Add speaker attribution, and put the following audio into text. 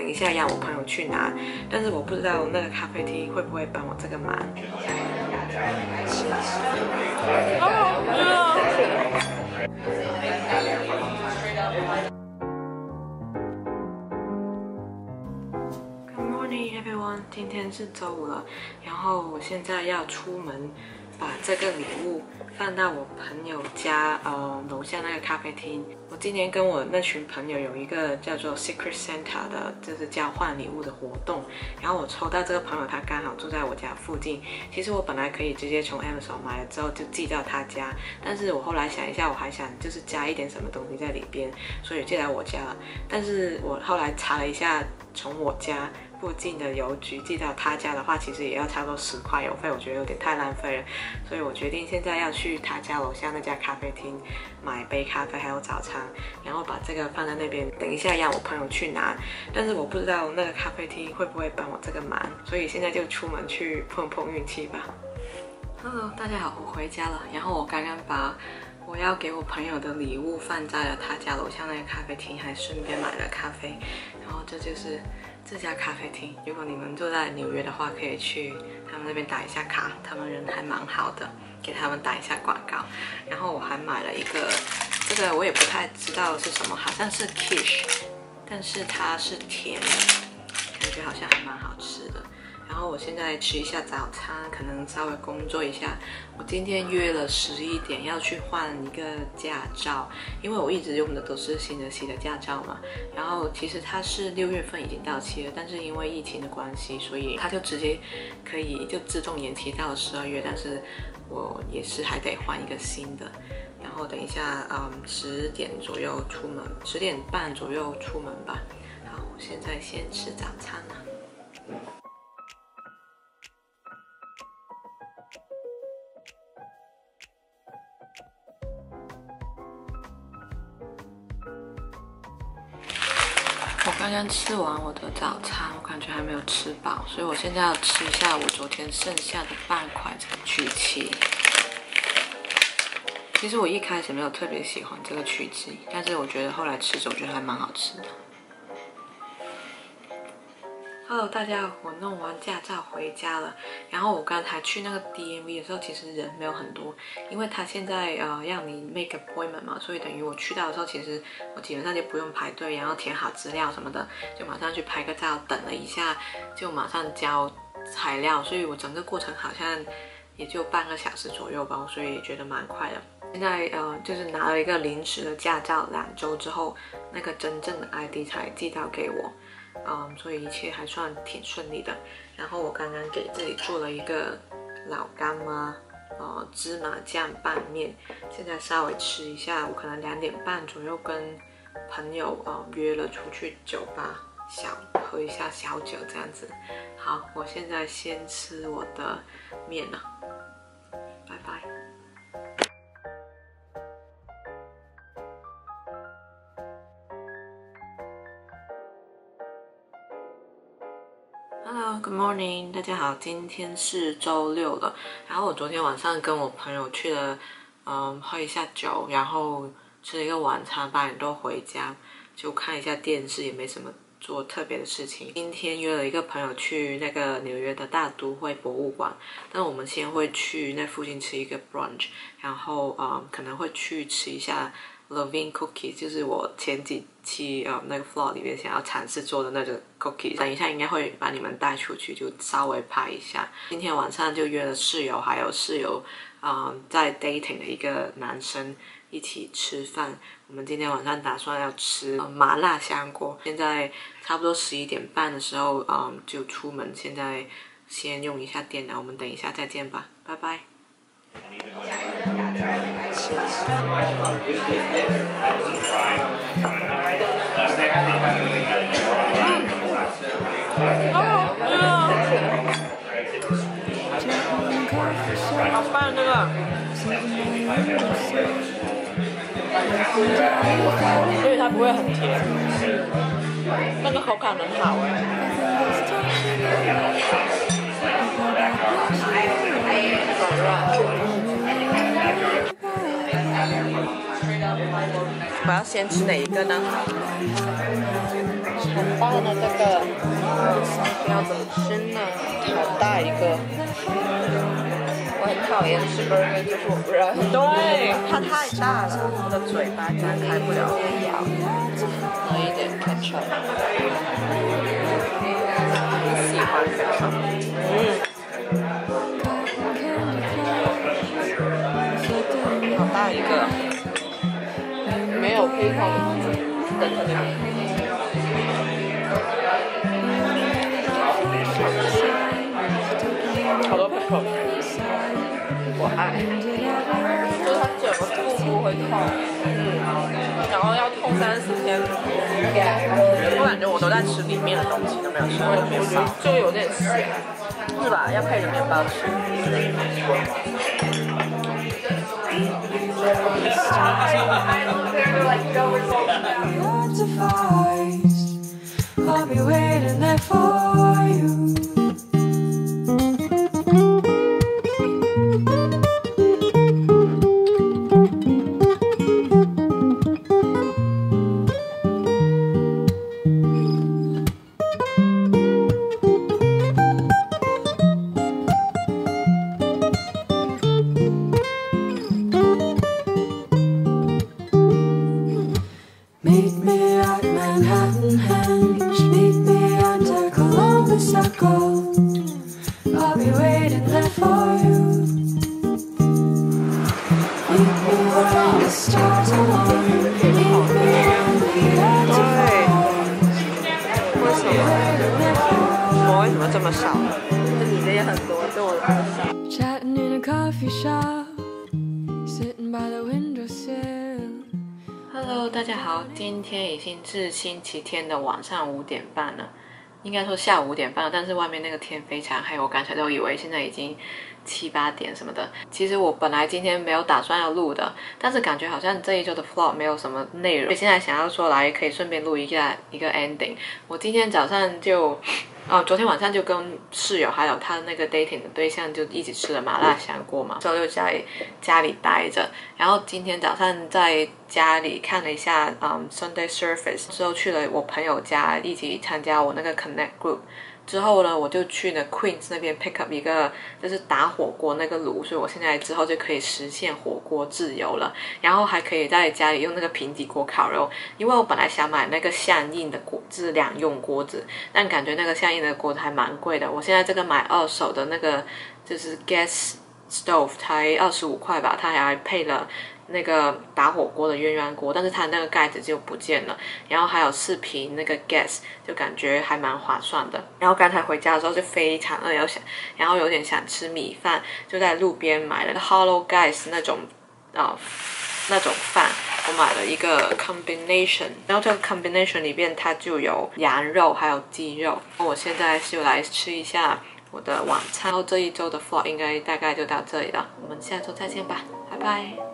Speaker 1: 等一下让我朋友去拿，但是我不知道那个咖啡厅会不会帮我这个忙。Good morning, everyone. 今天是周五了，然后我现在要出门，把这个礼物放到我朋友家，呃，楼下那个咖啡厅。我今年跟我那群朋友有一个叫做 Secret Santa 的，就是交换礼物的活动。然后我抽到这个朋友，他刚好住在我家附近。其实我本来可以直接从 Amazon 买了之后就寄到他家，但是我后来想一下，我还想就是加一点什么东西在里边，所以寄来我家了。但是我后来查了一下，从我家。附近的邮局寄到他家的话，其实也要差不多十块邮费，我觉得有点太浪费了，所以我决定现在要去他家楼下那家咖啡厅买杯咖啡还有早餐，然后把这个放在那边，等一下让我朋友去拿。但是我不知道那个咖啡厅会不会帮我这个忙，所以现在就出门去碰碰运气吧。Hello，大家好，我回家了，然后我刚刚把我要给我朋友的礼物放在了他家楼下那个咖啡厅，还顺便买了咖啡，然后这就是。这家咖啡厅，如果你们住在纽约的话，可以去他们那边打一下卡，他们人还蛮好的，给他们打一下广告。然后我还买了一个，这个我也不太知道是什么，好像是 Kish，但是它是甜的，感觉好像还蛮好吃。然后我现在吃一下早餐，可能稍微工作一下。我今天约了十一点要去换一个驾照，因为我一直用的都是新泽西的驾照嘛。然后其实它是六月份已经到期了，但是因为疫情的关系，所以它就直接可以就自动延期到十二月。但是我也是还得换一个新的。然后等一下，嗯，十点左右出门，十点半左右出门吧。好，我现在先吃早餐了。刚刚吃完我的早餐，我感觉还没有吃饱，所以我现在要吃一下我昨天剩下的半块这个曲奇。其实我一开始没有特别喜欢这个曲奇，但是我觉得后来吃着我觉得还蛮好吃的。Hello，大家，我弄完驾照回家了。然后我刚才去那个 DMV 的时候，其实人没有很多，因为他现在呃让你 make appointment 嘛，所以等于我去到的时候，其实我基本上就不用排队，然后填好资料什么的，就马上去拍个照，等了一下就马上交材料，所以我整个过程好像也就半个小时左右吧，所以觉得蛮快的。现在呃就是拿了一个临时的驾照，两周之后那个真正的 ID 才寄到给我。嗯，所以一切还算挺顺利的。然后我刚刚给自己做了一个老干妈，呃，芝麻酱拌面。现在稍微吃一下，我可能两点半左右跟朋友呃约了出去酒吧，想喝一下小酒这样子。好，我现在先吃我的面了。Hello，Good morning，大家好，今天是周六了。然后我昨天晚上跟我朋友去了，嗯，喝一下酒，然后吃了一个晚餐，八点多回家，就看一下电视，也没什么做特别的事情。今天约了一个朋友去那个纽约的大都会博物馆，但我们先会去那附近吃一个 brunch，然后啊，可能会去吃一下。Loving cookie 就是我前几期呃那个 vlog 里面想要尝试做的那个 cookie，等一下应该会把你们带出去，就稍微拍一下。今天晚上就约了室友，还有室友啊在 dating 的一个男生一起吃饭。我们今天晚上打算要吃麻辣香锅。现在差不多十一点半的时候啊就出门，现在先用一下电脑，我们等一下再见吧，拜拜。好拌这个，所以它不会很甜，那个口感很好哎。我要先吃哪一个呢？很棒的这个，要怎么吃呢？好大一个，我很讨厌吃 burger，就是我不知道。对，它太大了，我的嘴巴张开不了。咬，来一点 ketchup。喜欢 ketchup。嗯。好大一个，有配套的这个。好多我爱。就是它整个腹部会痛，嗯，然后要痛三四天。我感觉我都在吃里面的东西，都没有吃外面包，就有点咸，是吧？要配着面包吃。为什么这么少？
Speaker 2: 就你的也很多，就我的很少。
Speaker 1: Hello，大家好，今天已经是星期天的晚上五点半了，应该说下午五点半了，但是外面那个天非常黑，我刚才都以为现在已经七八点什么的。其实我本来今天没有打算要录的，但是感觉好像这一周的 vlog 没有什么内容，所以现在想要说来可以顺便录一下一个 ending。我今天早上就。哦，昨天晚上就跟室友还有他那个 dating 的对象就一起吃了麻辣香锅嘛，之后就在家里待着，然后今天早上在家里看了一下，嗯，Sunday Service 之后去了我朋友家一起参加我那个 Connect Group。之后呢，我就去了 Queens 那边 pick up 一个就是打火锅那个炉，所以我现在之后就可以实现火锅自由了。然后还可以在家里用那个平底锅烤肉，因为我本来想买那个相应的锅，就是两用锅子，但感觉那个相应的锅子还蛮贵的。我现在这个买二手的那个就是 gas stove 才二十五块吧，它还配了。那个打火锅的鸳鸯锅，但是它那个盖子就不见了，然后还有四瓶那个 gas，就感觉还蛮划算的。然后刚才回家的时候就非常饿，要想，然后有点想吃米饭，就在路边买了 Hollow Guys 那种，啊、那种饭，我买了一个 combination，然后这个 combination 里面它就有羊肉还有鸡肉。我现在就来吃一下我的晚餐，后这一周的 vlog 应该大概就到这里了，我们下周再见吧，拜拜。